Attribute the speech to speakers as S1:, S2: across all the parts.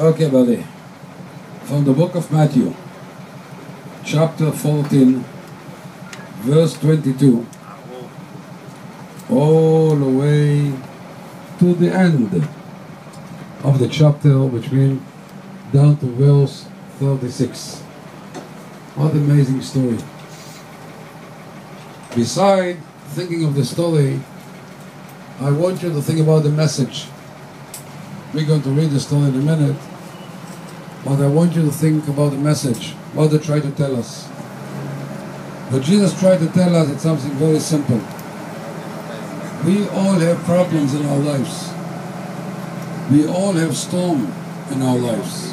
S1: Okay, buddy. From the book of Matthew, chapter 14, verse 22, all the way to the end of the chapter, which means down to verse 36. What amazing story. Beside thinking of the story, I want you to think about the message. We're going to read the story in a minute, but I want you to think about the message, what they try to tell us. But Jesus tried to tell us it's something very simple. We all have problems in our lives. We all have storm in our lives.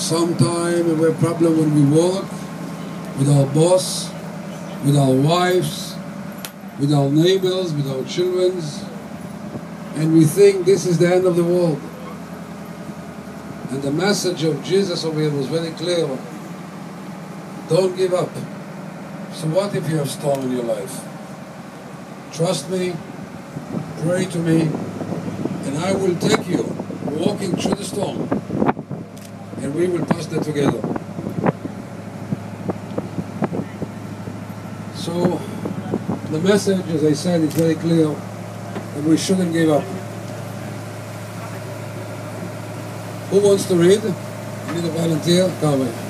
S1: Sometimes we have problem when we work, with our boss, with our wives, with our neighbors, with our children, and we think this is the end of the world. And the message of Jesus over here was very clear. Don't give up. So what if you have storm in your life? Trust me, pray to me, and I will take you walking through the storm, and we will pass that together. So the message, as I said, is very clear that we shouldn't give up. Who wants to read? Need a volunteer? Come on.